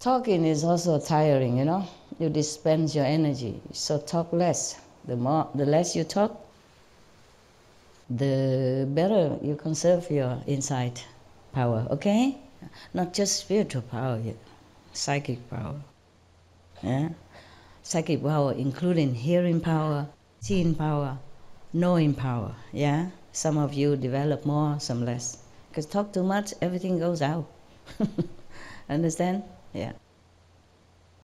Talking is also tiring, you know. You dispense your energy. So talk less. The more, the less you talk, the better you conserve your inside power. Okay, not just spiritual power, psychic power. Yeah? Psychic power, including hearing power, seeing power, knowing power. Yeah, some of you develop more, some less. Because talk too much, everything goes out. Understand? Yeah.